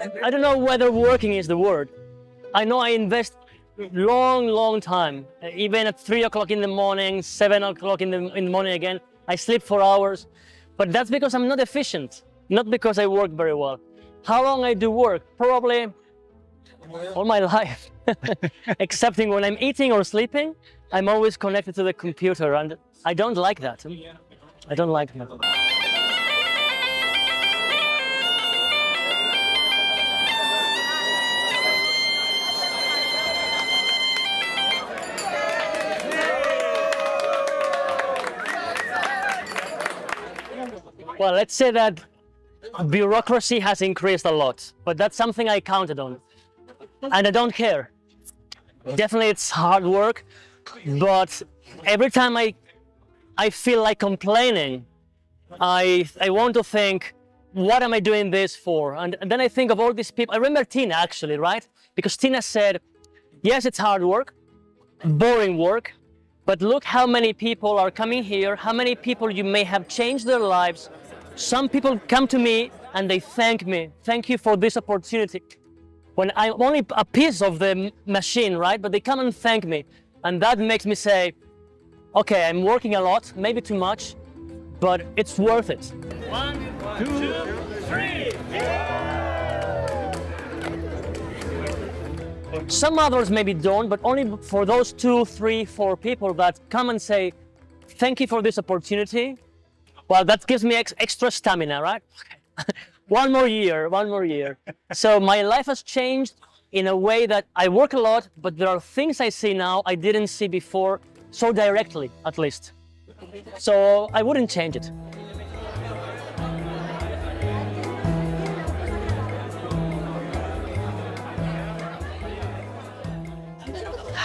I don't know whether working is the word. I know I invest long, long time. Even at three o'clock in the morning, seven o'clock in the, in the morning again, I sleep for hours. But that's because I'm not efficient, not because I work very well. How long I do work? Probably all my life. Excepting when I'm eating or sleeping, I'm always connected to the computer and I don't like that. I don't like that. Well, let's say that bureaucracy has increased a lot, but that's something I counted on. And I don't care. Definitely it's hard work, but every time I I feel like complaining, I I want to think, what am I doing this for? And, and then I think of all these people. I remember Tina actually, right? Because Tina said, yes, it's hard work, boring work, but look how many people are coming here, how many people you may have changed their lives. Some people come to me and they thank me. Thank you for this opportunity. When I'm only a piece of the machine, right? But they come and thank me. And that makes me say, okay, I'm working a lot, maybe too much, but it's worth it. One, two, three. Some others maybe don't, but only for those two, three, four people that come and say, thank you for this opportunity. Well, that gives me ex extra stamina, right? one more year, one more year. so my life has changed in a way that I work a lot, but there are things I see now I didn't see before, so directly at least. So I wouldn't change it.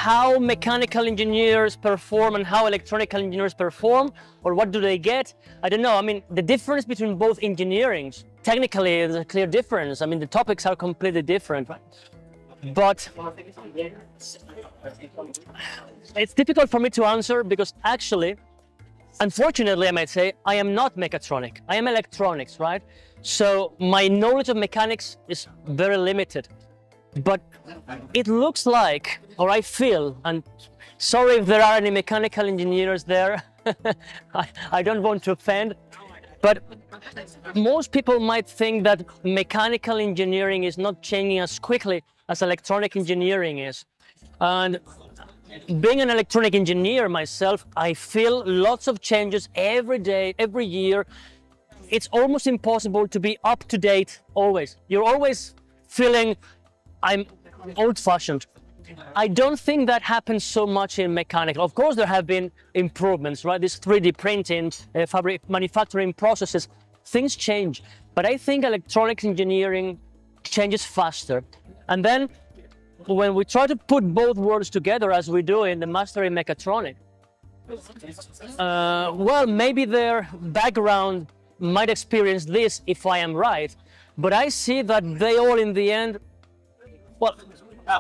How mechanical engineers perform and how electronical engineers perform or what do they get? I don't know. I mean the difference between both engineerings technically there's a clear difference. I mean the topics are completely different. But it's difficult for me to answer because actually unfortunately i might say i am not mechatronic. I am electronics right? So my knowledge of mechanics is very limited but it looks like, or I feel, and sorry if there are any mechanical engineers there, I, I don't want to offend, but most people might think that mechanical engineering is not changing as quickly as electronic engineering is. And being an electronic engineer myself, I feel lots of changes every day, every year. It's almost impossible to be up to date always. You're always feeling I'm old-fashioned. I don't think that happens so much in mechanical. Of course, there have been improvements, right? This 3D printing, uh, fabric manufacturing processes, things change. But I think electronics engineering changes faster. And then when we try to put both worlds together, as we do in the Master in Mechatronics, uh, well, maybe their background might experience this if I am right, but I see that they all in the end well,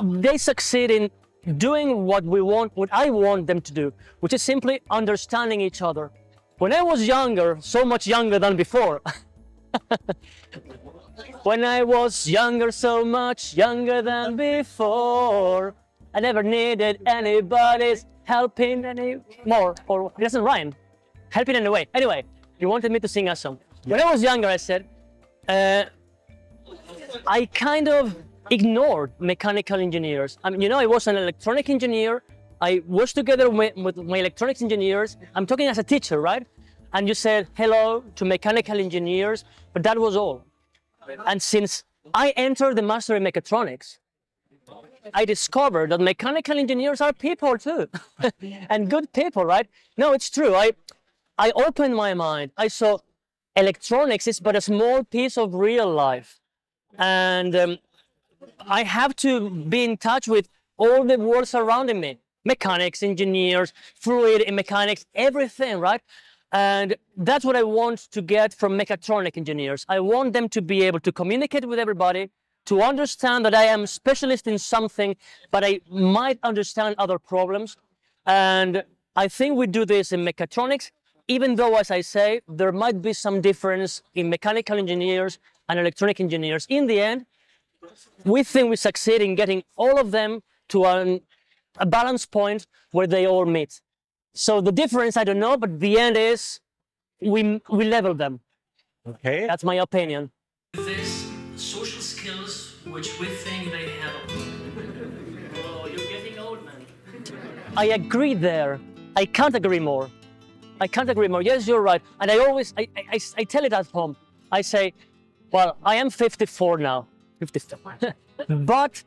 they succeed in doing what we want, what I want them to do, which is simply understanding each other. When I was younger, so much younger than before, when I was younger, so much younger than before, I never needed anybody's helping anymore. Or it doesn't rhyme. Helping in a way. Anyway, you wanted me to sing a song. When I was younger, I said, uh, I kind of ignored mechanical engineers. I mean, you know, I was an electronic engineer. I was together with, with my electronics engineers. I'm talking as a teacher, right? And you said hello to mechanical engineers, but that was all. And since I entered the master in mechatronics, I discovered that mechanical engineers are people too, and good people, right? No, it's true. I, I opened my mind. I saw electronics is but a small piece of real life. And um, I have to be in touch with all the world surrounding me mechanics, engineers, fluid mechanics, everything, right? And that's what I want to get from mechatronic engineers. I want them to be able to communicate with everybody, to understand that I am specialist in something, but I might understand other problems. And I think we do this in mechatronics, even though, as I say, there might be some difference in mechanical engineers and electronic engineers. In the end, we think we succeed in getting all of them to an, a balance point where they all meet. So the difference, I don't know, but the end is we, we level them. Okay. That's my opinion. This social skills which we think they have. oh, you're getting old, man. I agree there. I can't agree more. I can't agree more. Yes, you're right. And I always, I, I, I tell it at home. I say, well, I am 54 now. 54. but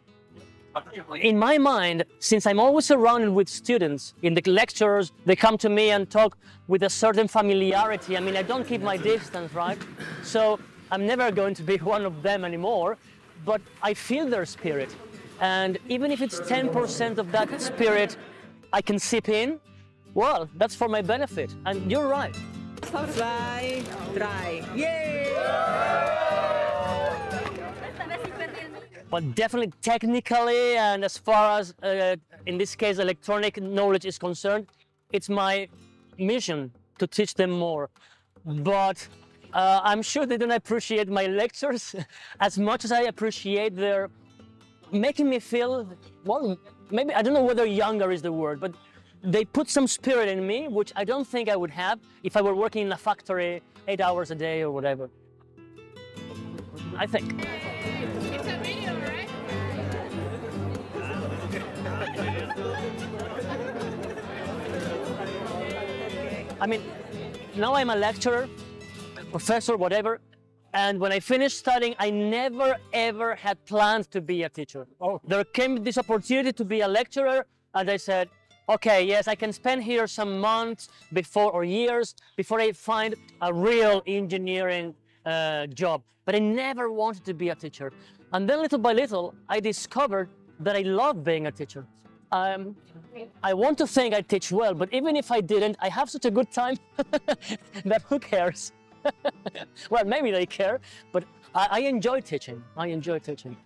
in my mind, since I'm always surrounded with students in the lectures, they come to me and talk with a certain familiarity. I mean, I don't keep my distance, right? So I'm never going to be one of them anymore, but I feel their spirit. And even if it's 10% of that spirit I can sip in, well, that's for my benefit. And you're right. Zwei, drei. Yay! But definitely technically and as far as uh, in this case electronic knowledge is concerned it's my mission to teach them more. But uh, i'm sure they don't appreciate my lectures as much as i appreciate their making me feel well maybe i don't know whether younger is the word but they put some spirit in me which i don't think i would have if i were working in a factory eight hours a day or whatever. I think It's a video, right? I mean, now I'm a lecturer, professor, whatever. And when I finished studying, I never ever had planned to be a teacher. Oh. There came this opportunity to be a lecturer, and I said, okay, yes, I can spend here some months before or years before I find a real engineering uh, job. But I never wanted to be a teacher. And then little by little, I discovered that I love being a teacher. Um, I want to think I teach well, but even if I didn't, I have such a good time that who cares? well, maybe they care, but I, I enjoy teaching. I enjoy teaching.